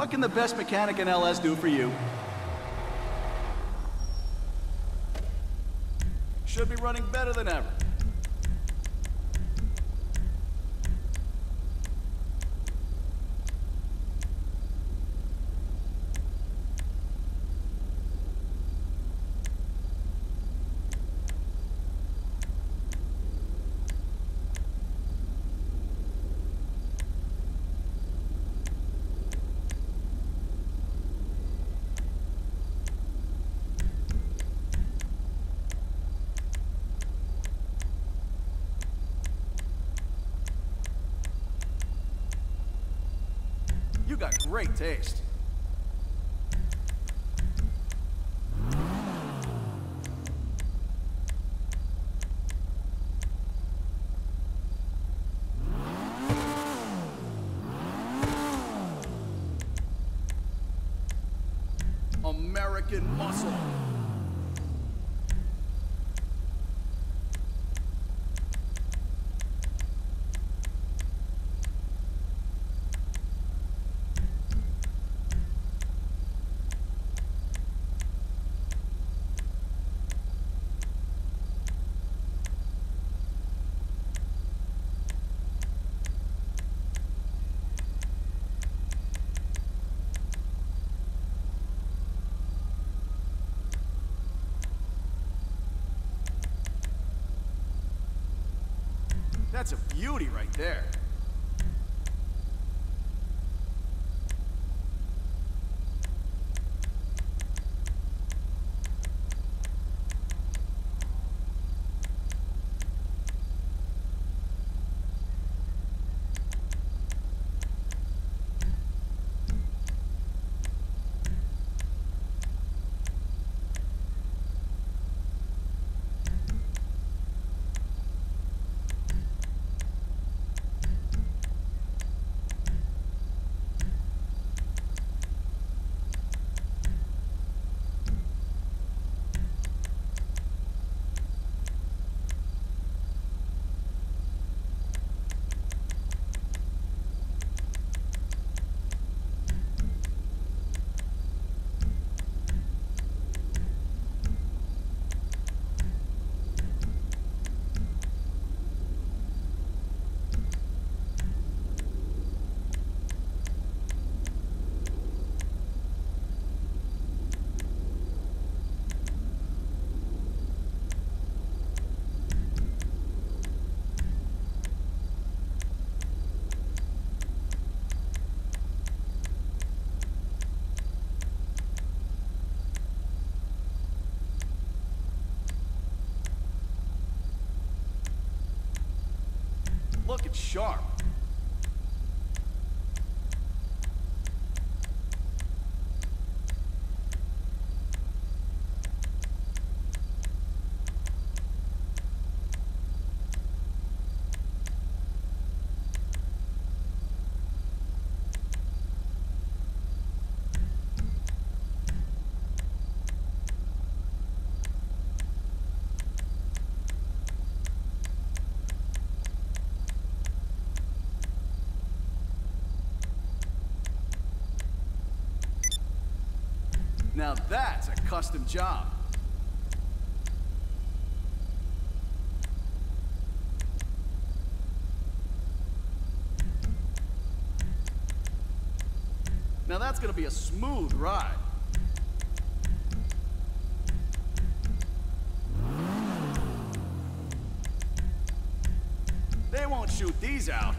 What can the best mechanic in LS do for you? Should be running better than ever. You got great taste. American muscle. That's a beauty right there. Looking sharp. Now that's a custom job. Now that's gonna be a smooth ride. They won't shoot these out.